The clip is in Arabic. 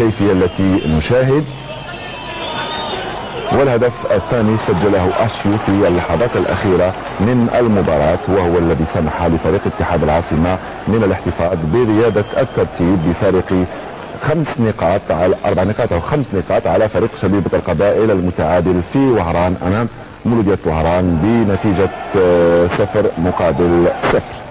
الكيفية التي نشاهد. والهدف الثاني سجله أشيو في اللحظات الأخيرة من المباراة وهو الذي سمح لفريق اتحاد العاصمة من الاحتفاظ بريادة الترتيب بفارق خمس نقاط على أربع نقاط أو خمس نقاط على فريق شبيبة القبائل المتعادل في وهران أمام مولودية وهران بنتيجة آه، صفر مقابل صفر.